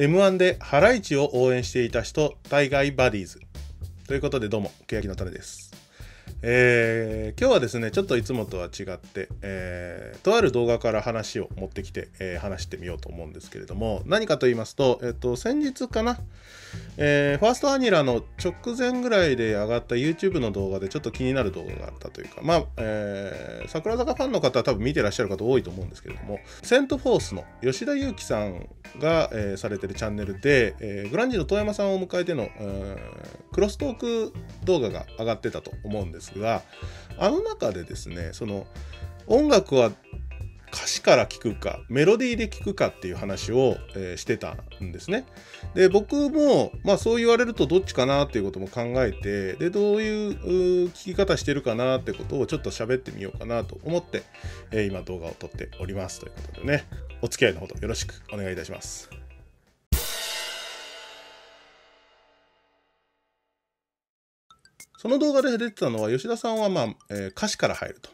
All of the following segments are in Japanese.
M1 でハライチを応援していた人、大概バディーズ。ということでどうも、欅の種です。えー、今日はですね、ちょっといつもとは違って、えー、とある動画から話を持ってきて、えー、話してみようと思うんですけれども、何かと言いますと、えっ、と、先日かな、えー、ファーストアニラの直前ぐらいで上がった YouTube の動画でちょっと気になる動画があったというか、まあ、えー、桜坂ファンの方は多分見てらっしゃる方多いと思うんですけれども、セントフォースの吉田裕樹さんが、えー、されてるチャンネルで、えー、グランジの遠山さんを迎えての、えー、クロストーク動画が上がってたと思うんですですがあの中でですねその音楽は歌詞から聴くかメロディーで聴くかっていう話を、えー、してたんですね。で僕も、まあ、そう言われるとどっちかなっていうことも考えてでどういう聴き方してるかなってことをちょっと喋ってみようかなと思って、えー、今動画を撮っておりますということでねお付き合いのほどよろしくお願いいたします。その動画で出てたのは、吉田さんは、まあ、えー、歌詞から入ると。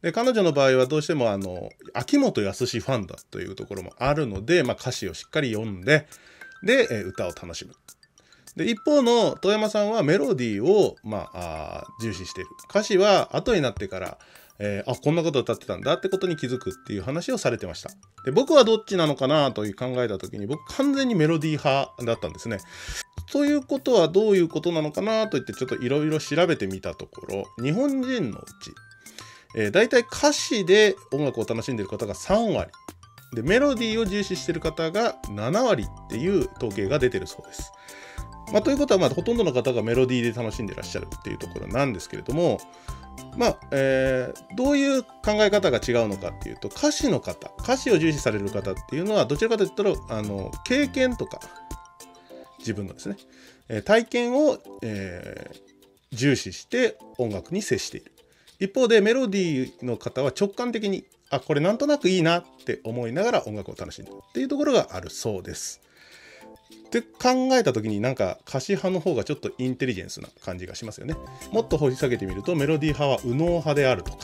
で、彼女の場合はどうしても、あの、秋元康ファンだというところもあるので、まあ、歌詞をしっかり読んで、で、えー、歌を楽しむ。で、一方の遠山さんはメロディーを、まあ、あ重視している。歌詞は後になってから、えー、あ、こんなこと歌ってたんだってことに気づくっていう話をされてました。で、僕はどっちなのかなという考えた時に、僕完全にメロディー派だったんですね。ということはどういうことなのかなといってちょっといろいろ調べてみたところ日本人のうち、えー、大体歌詞で音楽を楽しんでいる方が3割でメロディーを重視している方が7割っていう統計が出てるそうです。まあ、ということはまあほとんどの方がメロディーで楽しんでらっしゃるっていうところなんですけれどもまあ、えー、どういう考え方が違うのかっていうと歌詞の方歌詞を重視される方っていうのはどちらかといったらあの経験とか自分のですね、え体験を、えー、重視して音楽に接している。一方でメロディーの方は直感的に、あ、これなんとなくいいなって思いながら音楽を楽しんでっていうところがあるそうです。って考えた時になんか歌詞派の方がちょっとインテリジェンスな感じがしますよね。もっと掘り下げてみるとメロディー派は右脳派であるとか、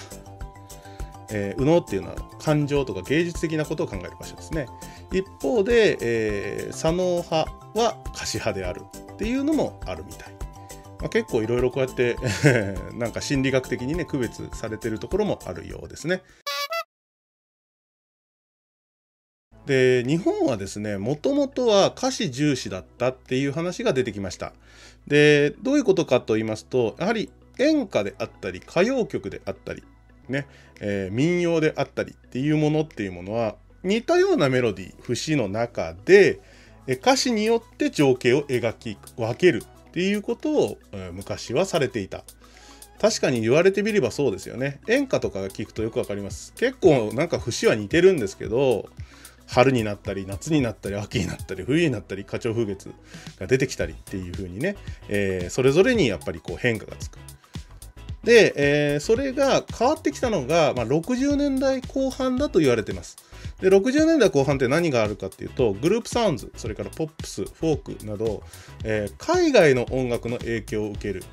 えー、右脳っていうのは感情とか芸術的なことを考える場所ですね。一方で、えー、左脳派は歌詞派であるっていうのもあるみたい。まあ、結構いろいろこうやって なんか心理学的にね区別されてるところもあるようですね。で日本はですねもともとは歌詞重視だったっていう話が出てきました。でどういうことかと言いますとやはり演歌であったり歌謡曲であったりね、えー、民謡であったりっていうものっていうものは似たようなメロディー節の中で歌詞によって情景を描き分けるっていうことを昔はされていた。確かに言われてみればそうですよね。演歌とかが聞くとよくわかります。結構なんか節は似てるんですけど、春になったり夏になったり秋になったり冬になったり花鳥風月が出てきたりっていう風にね、えー、それぞれにやっぱりこう変化がつく。で、えー、それが変わってきたのが、まあ、60年代後半だと言われてます。で、60年代後半って何があるかっていうと、グループサウンズ、それからポップス、フォークなど、えー、海外の音楽の影響を受ける、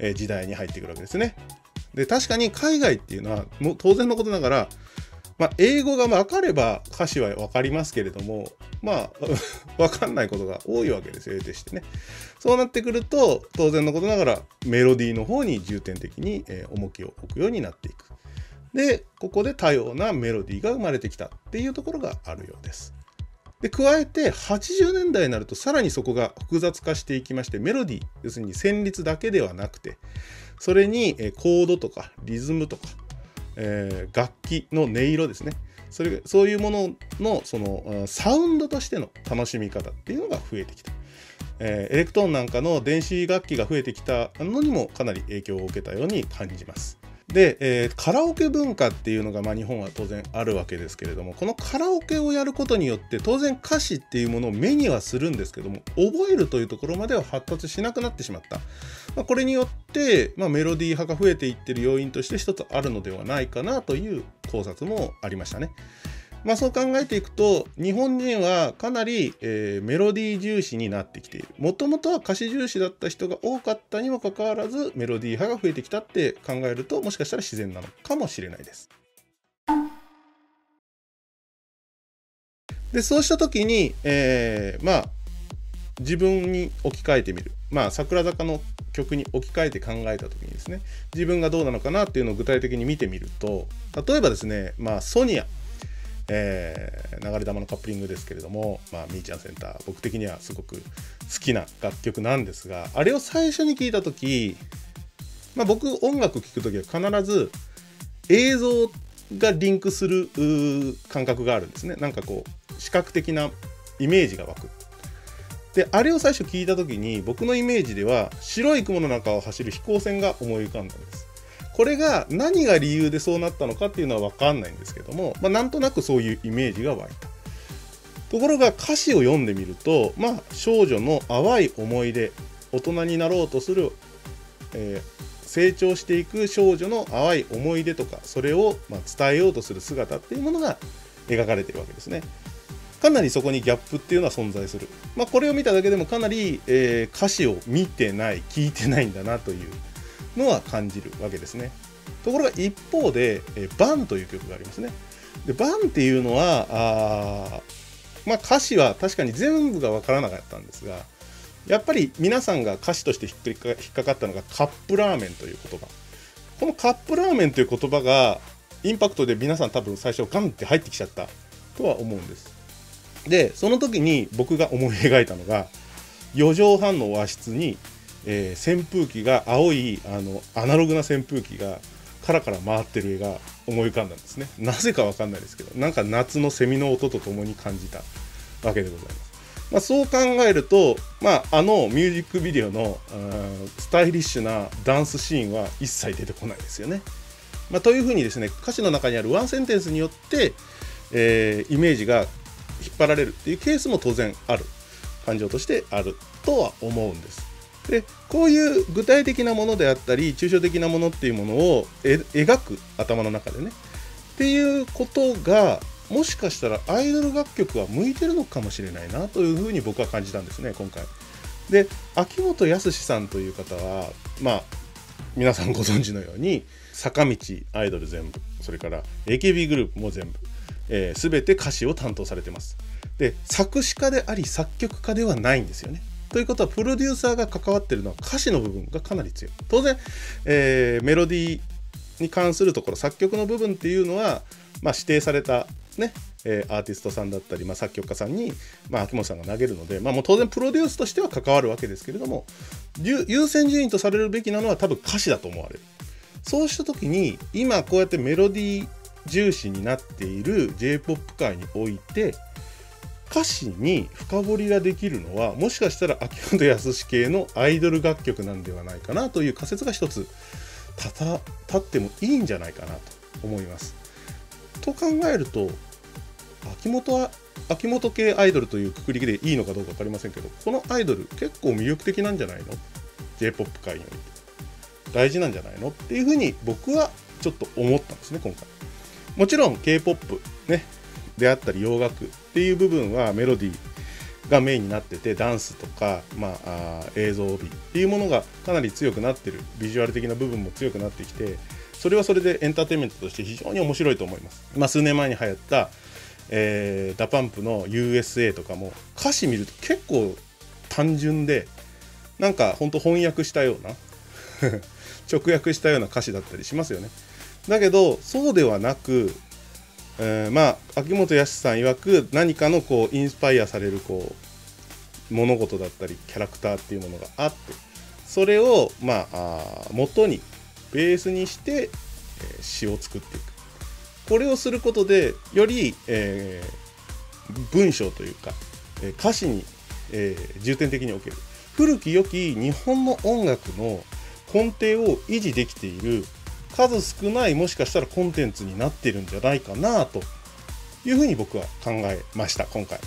えー、時代に入ってくるわけですね。で、確かに海外っていうのは、もう当然のことながら、まあ、英語が分かれば歌詞は分かりますけれども、まあ、分かんないことが多いわけですよ、得てしてね。そうなってくると、当然のことながら、メロディーの方に重点的に、え重きを置くようになっていく。で、ここで多様なメロディーが生まれてきたっていうところがあるようです。で、加えて80年代になるとさらにそこが複雑化していきまして、メロディー、要するに旋律だけではなくて、それにコードとかリズムとか、えー、楽器の音色ですね。それそういうもののそのサウンドとしての楽しみ方っていうのが増えてきた。えー、エレクトーンなんかの電子楽器が増えてきたのにもかなり影響を受けたように感じます。で、えー、カラオケ文化っていうのが、まあ、日本は当然あるわけですけれどもこのカラオケをやることによって当然歌詞っていうものを目にはするんですけども覚えるというところまでは発達しなくなってしまった、まあ、これによって、まあ、メロディー派が増えていってる要因として一つあるのではないかなという考察もありましたね。まあ、そう考えていくと日本人はかなり、えー、メロディー重視になってきているもともとは歌詞重視だった人が多かったにもかかわらずメロディー派が増えてきたって考えるともしかしたら自然なのかもしれないです。でそうした時に、えー、まあ自分に置き換えてみるまあ桜坂の曲に置き換えて考えた時にですね自分がどうなのかなっていうのを具体的に見てみると例えばですねまあソニアえー、流れ玉のカップリングですけれども、まあ、みーちゃんセンター僕的にはすごく好きな楽曲なんですがあれを最初に聞いた時、まあ、僕音楽聴く時は必ず映像がリンクする感覚があるんですね。なんかこう視覚的なイメージが湧く。であれを最初聞いた時に僕のイメージでは白い雲の中を走る飛行船が思い浮かんだんですこれが何が理由でそうなったのかっていうのは分かんないんですけども、まあ、なんとなくそういうイメージが湧いたところが歌詞を読んでみるとまあ少女の淡い思い出大人になろうとする、えー、成長していく少女の淡い思い出とかそれをま伝えようとする姿っていうものが描かれてるわけですね。かなりそこにギャップっていうのは存在する。まあ、これを見ただけでもかなり、えー、歌詞を見てない聞いてないんだなというのは感じるわけですね。ところが一方で、えー、バンという曲がありますね。でバンっていうのはあまあ、歌詞は確かに全部が分からなかったんですがやっぱり皆さんが歌詞として引っかかったのがカップラーメンという言葉このカップラーメンという言葉がインパクトで皆さん多分最初ガンって入ってきちゃったとは思うんですでその時に僕が思い描いたのが4畳半の和室にえー、扇風機が青いあのアナログな扇風機がカラカラ回ってる絵が思い浮かんだんですね。なぜかわかんないですけどなんか夏のセミの音とともに感じたわけでございます、まあ、そう考えると、まあ、あのミュージックビデオのスタイリッシュなダンスシーンは一切出てこないですよね、まあ、というふうにですね歌詞の中にあるワンセンテンスによって、えー、イメージが引っ張られるっていうケースも当然ある。感情としてあるとは思うんです。でこういう具体的なものであったり抽象的なものっていうものを描く頭の中でね。っていうことがもしかしたらアイドル楽曲は向いてるのかもしれないなというふうに僕は感じたんですね今回。で秋元康さんという方はまあ皆さんご存知のように坂道アイドル全部それから AKB グループも全部、えー、全て歌詞を担当されてます。で作詞家であり作曲家ではないんですよね。ということはプロデューサーが関わってるのは歌詞の部分がかなり強い当然、えー、メロディーに関するところ作曲の部分っていうのは、まあ、指定されたねえ、アーティストさんだったり、まあ、作曲家さんに、まあ、秋元さんが投げるので、まあ、もう当然プロデュースとしては関わるわけですけれども優先順位とされるべきなのは多分歌詞だと思われるそうした時に今こうやってメロディ重視になっている J-POP 界において歌詞に深掘りができるのはもしかしたら秋元康系のアイドル楽曲なんではないかなという仮説が一つ立ってもいいんじゃないかなと思います。と考えると秋元は秋元系アイドルというくくりでいいのかどうか分かりませんけどこのアイドル結構魅力的なんじゃないの？J-POP 界において。大事なんじゃないの？っていうふうに僕はちょっと思ったんですね今回。もちろん K-POP ねであったり洋楽っていう部分はメロディーがメインになっててダンスとか、まあ、映像美っていうものがかなり強くなってる。ビジュアル的な部分も強くなってきてそれはそれでエンターテインメントとして非常に面白いと思います、まあ、数年前に流行った、えー、 DA PUMP の USA とかも歌詞見ると結構単純でなんかほんと翻訳したような 直訳したような歌詞だったりしますよね。だけどそうではなくえー、まあ秋元康さん曰く何かのこうインスパイアされるこう物事だったりキャラクターっていうものがあってそれをまあ元にベースにして、えー、詩を作っていく。これをすることでより、えー、文章というか、えー、歌詞に、えー、重点的に置ける。古き良き日本の音楽の根底を維持できている数少ないもしかしたらコンテンツになってるんじゃないかなというふうに僕は考えました今回。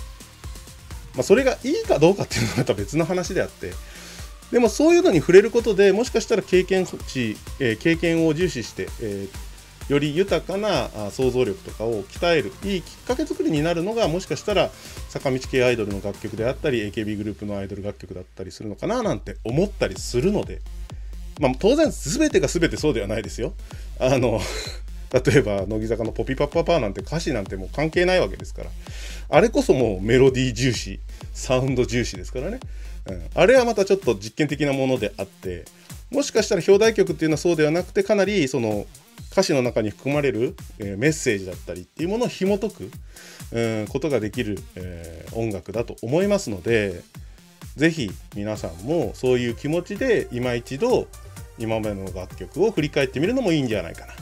まあ、それがいいかどうかっていうのはまた別の話であってでもそういうのに触れることでもしかしたら経験値、えー、経験を重視して、えー、より豊かな想像力とかを鍛えるいいきっかけ作りになるのがもしかしたら坂道系アイドルの楽曲であったり AKB グループのアイドル楽曲だったりするのかななんて思ったりするのでまあ、当然全てが全てそうではないですよ。あの 例えば乃木坂の「ポピパパパー」なんて歌詞なんてもう関係ないわけですから。あれこそもうメロディー重視サウンド重視ですからね、うん、あれはまたちょっと実験的なものであってもしかしたら表題曲っていうのはそうではなくてかなりその歌詞の中に含まれる、えー、メッセージだったりっていうものを紐解く、うん、ことができる、えー、音楽だと思いますので是非皆さんもそういう気持ちで今一度今までの楽曲を振り返ってみるのもいいんじゃないかな。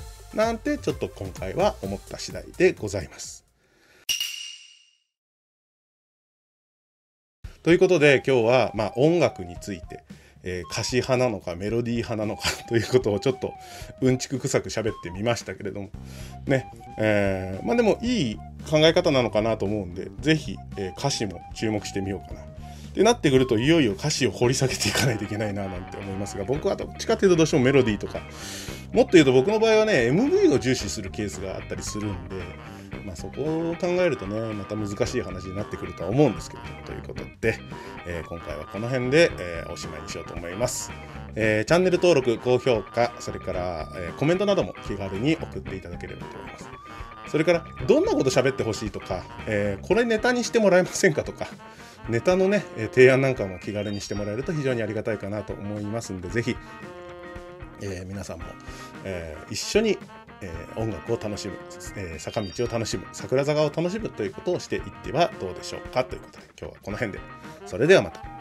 なんてちょっと今回は思った次第でございます。ということで今日はまあ音楽についてえー、歌詞派なのかメロディー派なのかということをちょっとうんちく臭く喋ってみましたけれども。ね、えー、まあでもいい考え方なのかなと思うんで是非、えー、歌詞も注目してみようかな。ってなってくるといよいよ歌詞を掘り下げていかないといけないななんて思いますが僕はどっちかというとどうしてもメロディーとかもっと言うと僕の場合はね MV を重視するケースがあったりするんでまあ、そこを考えるとねまた難しい話になってくるとは思うんですけどということで、えー、今回はこの辺で、えー、おしまいにしようと思います、えー、チャンネル登録高評価それから、えコメントなども気軽に送っていただければと思います。それからどんなこと喋ってほしいとか、えこれネタにしてもらえませんかとかネタのね提案なんかも気軽にしてもらえると非常にありがたいかなと思いますんで是非、え皆さんも、え一緒にえ、音楽を楽しむ、え、坂道を楽しむ桜坂を楽しむということをしていってはどうでしょうかということで今日はこの辺でそれではまた。